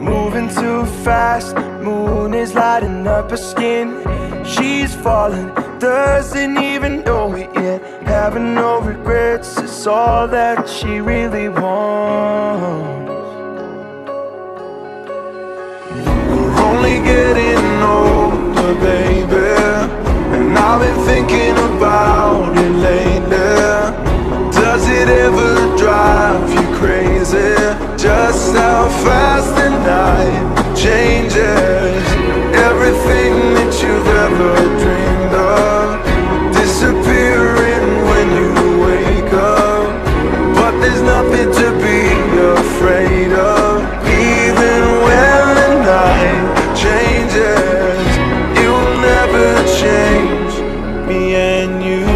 Moving too fast, moon is lighting up her skin. She's falling, doesn't even know it yet. Having no regrets is all that she really wants. We're only getting older, baby. And I've been thinking about it lately. Does it ever drive you? fast and night changes everything that you've ever dreamed of. Disappearing when you wake up but there's nothing to be afraid of. Even when the night changes you'll never change me and you.